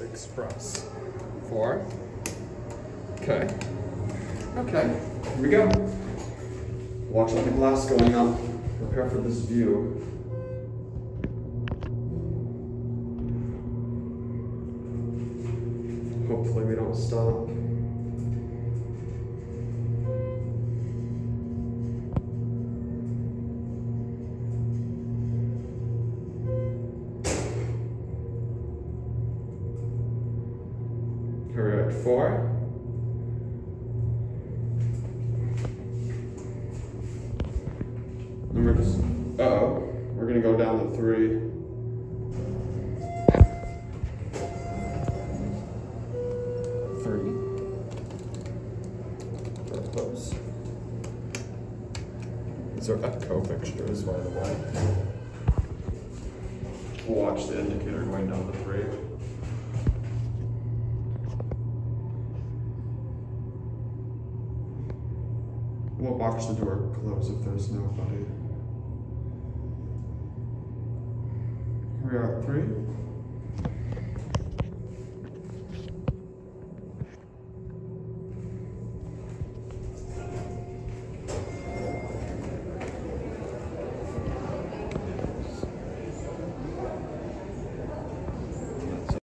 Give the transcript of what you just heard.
express. Four. Okay. Okay, here we go. Watch out the glass going up. Prepare for this view. Hopefully we don't stop. We're at four. And we're just, uh-oh, we're gonna go down to three. Three. Very close. These are Echo fixtures, by the way. We'll watch the indicator going down to three. We'll watch the door close if there's nobody. Here we are at three.